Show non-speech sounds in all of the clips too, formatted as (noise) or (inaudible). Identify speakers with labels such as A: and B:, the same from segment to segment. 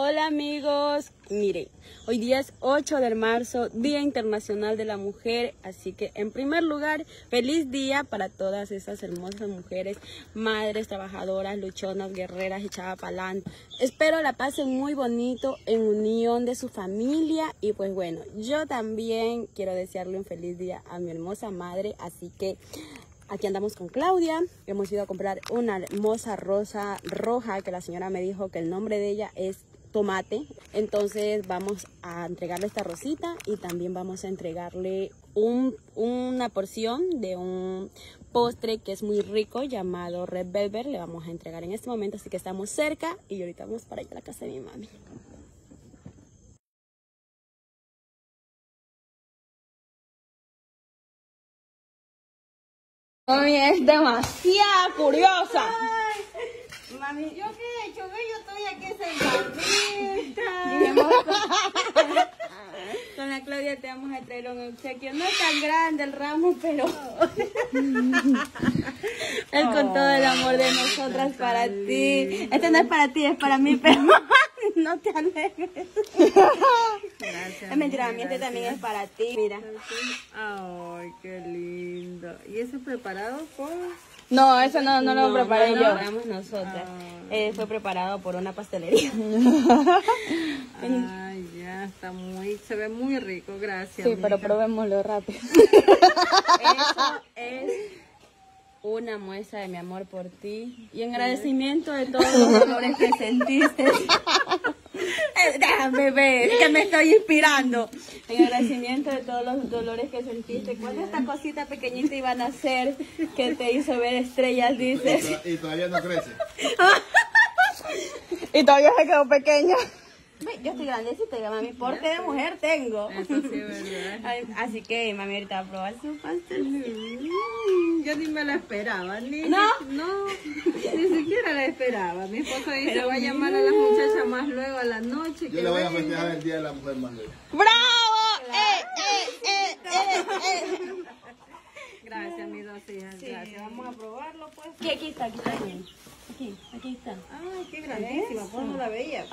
A: Hola amigos, miren, hoy día es 8 de marzo, Día Internacional de la Mujer, así que en primer lugar, feliz día para todas esas hermosas mujeres, madres, trabajadoras, luchonas, guerreras, echadas para Espero la pasen muy bonito en unión de su familia y pues bueno, yo también quiero desearle un feliz día a mi hermosa madre, así que Aquí andamos con Claudia. Hemos ido a comprar una hermosa rosa roja que la señora me dijo que el nombre de ella es tomate. Entonces vamos a entregarle esta rosita y también vamos a entregarle una porción de un postre que es muy rico llamado Red Velvet. Le vamos a entregar en este momento, así que estamos cerca y ahorita vamos para ir a la casa de mi mami. Mami es demasiado curiosa.
B: Mami, ¿yo qué he hecho? Yo estoy aquí sentadita.
A: Con la Claudia te vamos a traer un obsequio. No es tan grande el ramo, pero... (laughs) Él con todo el amor de nosotras para ti. Este no es para ti, es para mí, (laughs) pero no te alegres. Gracias. Es mentira, mí este también es para ti. Mira.
B: Ay, qué lindo. ¿Y eso preparado por...?
A: No, eso no, no lo preparé yo. Lo preparamos nosotras. Ah. Eh, fue preparado por una pastelería. (laughs)
B: Ay, ya, está muy, se ve muy rico, gracias.
A: Sí, pero probémoslo rápido. Eso es una muestra de mi amor por ti y en agradecimiento de todos los (laughs) dolores que sentiste. Déjame ver, que me estoy inspirando. En agradecimiento de todos los dolores que sentiste. ¿Cuál es esta cosita pequeñita iban a hacer que te hizo ver estrellas, dices?
C: Y, todavía no crece.
A: y todavía se quedó pequeña. Yo estoy grandecita, mami, porte de mujer tengo.
B: Eso sí, ¿verdad?
A: Así que mami ahorita va a probar su pastel.
B: Mm, yo ni me la esperaba, ni,
A: ¿No?
B: no, ni siquiera la esperaba. Mi esposo dice, va a llamar a las muchachas más luego a la noche.
C: Yo le voy a festejar el Día de la Mujer más luego.
A: ¡Bravo! ¡Eh, eh, eh, eh, eh!
B: Gracias, mis dos hijas, gracias. Vamos a probarlo, pues.
A: Aquí, aquí está, aquí está bien. Aquí, aquí está.
B: Ay, qué grandísima, pues no la veía.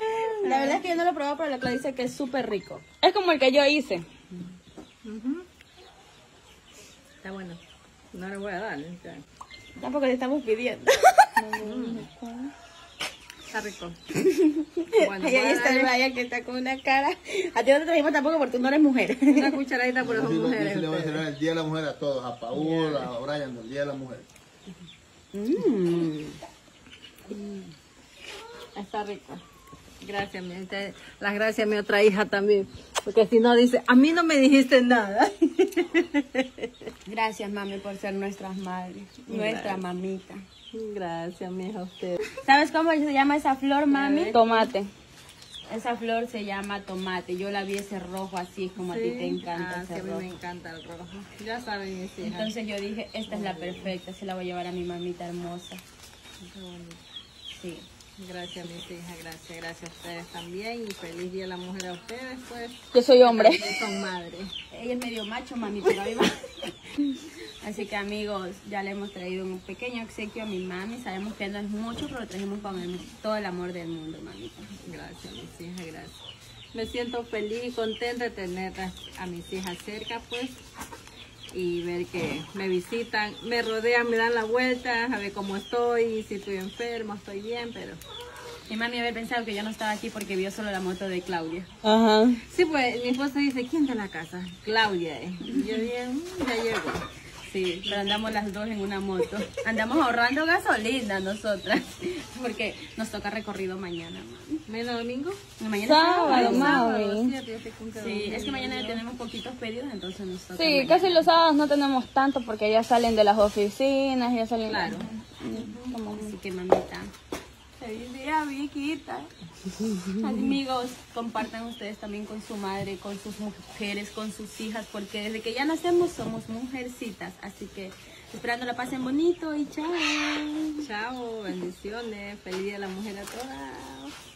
A: La verdad es que yo no lo he probado, pero la que dice que es súper rico. Es como el que yo hice.
B: Está bueno. No le voy a dar.
A: Tampoco le estamos pidiendo.
B: Está rico. (laughs)
A: Bueno, ahí está el Vaya que está con una cara. A ti no te trajimos tampoco porque tú no eres mujer.
B: Una cucharadita por son mujeres.
C: Yo le voy a celebrar el Día de la Mujer a todos, a Paul, a Brian, el Día de la Mujer.
A: Mmm.
B: Está rico. Gracias, mi, las gracias a mi otra hija también. Porque si no dice, a mí no me dijiste nada. (laughs)
A: Gracias, mami, por ser nuestras madres. Nuestra mamita.
B: Gracias, mi hija, usted.
A: ¿Sabes cómo se llama esa flor, mami? Tomate. Esa flor se llama tomate. Yo la vi ese rojo así como a ti te encanta.
B: Ah, ese a mí me encanta el rojo. Ya saben, mis hijas.
A: Entonces yo dije, esta es la perfecta. Se la voy a llevar a mi mamita hermosa.
B: Qué bonito.
A: Sí.
B: Gracias, mis hijas, gracias, gracias a ustedes también y feliz día a la mujer a ustedes, pues.
A: Yo soy hombre.
B: Son madres.
A: Ella es medio macho, mami, pero (laughs) Así que amigos, ya le hemos traído un pequeño obsequio a mi mami. Sabemos que no es mucho, pero lo trajimos con todo el amor del mundo, mamita.
B: Gracias, mis hijas, gracias. Me siento feliz y contenta de tener a mis hijas cerca, pues y ver que me visitan, me rodean, me dan la vuelta, a ver cómo estoy, si estoy enfermo, estoy bien, pero...
A: Mi mami había pensado que yo no estaba aquí porque vio solo la moto de Claudia.
B: Ajá. Sí, pues mi esposa dice, ¿quién está en la casa? Claudia. Eh. Y yo dije, mm, ya llegó.
A: Sí, pero andamos las dos en una moto. Andamos ahorrando gasolina nosotras, porque nos toca recorrido mañana.
B: ¿Mañana domingo?
A: Mañana sábado, sábado. Sí, es que mañana ya tenemos poquitos pedidos, entonces nos toca.
D: Sí, casi los sábados no tenemos tanto porque ya salen de las oficinas, ya salen.
A: Claro. Así que mamita. Feliz día, viejita. Amigos, compartan ustedes también con su madre, con sus mujeres, con sus hijas, porque desde que ya nacemos somos mujercitas. Así que esperando la pasen bonito y chao.
B: Chao, bendiciones. Feliz día a la mujer a todas.